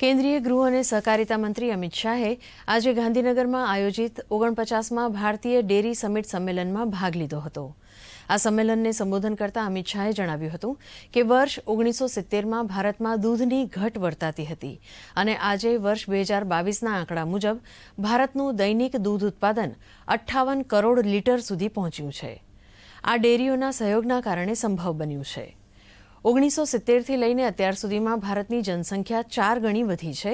કેન્દ્રીય ગૃહ અને સહકારિતા મંત્રી અમિત શાહે આજે ગાંધીનગરમાં આયોજિત ઓગણપચાસમાં ભારતીય ડેરી સમિટ સંમેલનમાં ભાગ લીધો હતો. આ સંમેલનને સંબોધન કરતા અમિત શાહે જણાવ્યું હતું કે વર્ષ ઓગણીસો સિત્તેરમાં ભારતમાં દૂધની ઘટ વર્તાતી હતી અને આજે વર્ષ બે હજાર બાવીસના આંકડા મુજબ ભારતનું દૈનિક દૂધ ઉત્પાદન અઠ્ઠાવન કરોડ લીટર સુધી પહોંચ્યું છે. આ ડેરીઓના સહયોગના કારણે સંભવ બન્યું છે. ઓગણીસો સિત્તેરથી લઈને અત્યાર સુધીમાં ભારતની જનસંખ્યા ચાર ગણી વધી છે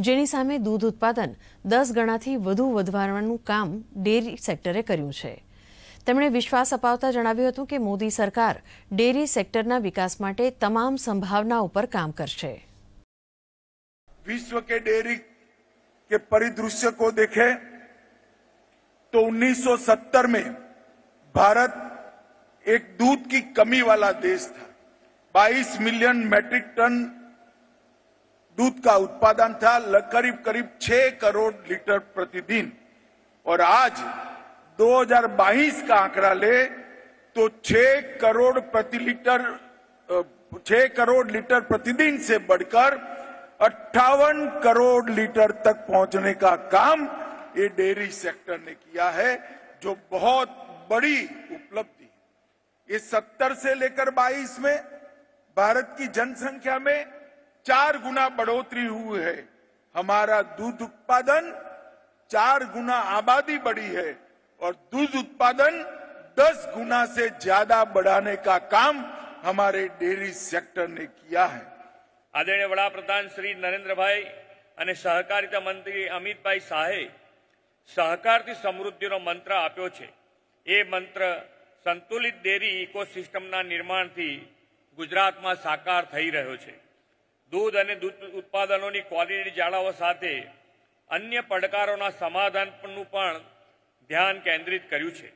જેની સામે દૂધ ઉત્પાદન દસ ગણાથી વધુ વધવાનું કામ ડેરી સેક્ટરે કર્યું છે તેમણે વિશ્વાસ અપાવતા જણાવ્યું હતું કે મોદી સરકાર ડેરી સેક્ટરના વિકાસ માટે તમામ સંભાવના ઉપર કામ કરશે विश्व के डेयरी के परिदृश्य को देखें तो 1970 में भारत एक दूध की कमी वाला देश था 22 मिलियन मैट्रिक टन दूध का उत्पादन था करीब करीब 6 करोड़ लीटर प्रतिदिन। और आज 2022 का आंकड़ा ले तो 6 करोड़ प्रति लीटर अ, 6 करोड़ लीटर प्रतिदिन से बढ़कर अट्ठावन करोड़ लीटर तक पहुँचने का काम ये डेयरी सेक्टर ने किया है जो बहुत बड़ी उपलब्धि ये 70 से लेकर 22 में भारत की जनसंख्या में चार गुना बढ़ोतरी हुई है हमारा दूध उत्पादन चार गुना आबादी बढ़ी है और दूध उत्पादन दस गुना से ज्यादा बढ़ाने का काम हमारे डेयरी सेक्टर ने किया है આદરણીય વડાપ્રધાન શ્રી નરેન્દ્રભાઈ અને સહકારિતા મંત્રી અમિતભાઈ શાહે સહકારથી સમૃદ્ધિનો મંત્ર આપ્યો છે એ મંત્ર સંતુલિત ડેરી ઇકોસિસ્ટમના નિર્માણથી ગુજરાતમાં સાકાર થઈ રહ્યો છે. દૂધ અને દૂધ ઉત્પાદનોની ક્વોલિટી જાળવવા સાથે અન્ય પડકારોના સમાધાનનું પણ ધ્યાન કેન્દ્રિત કર્યું છે.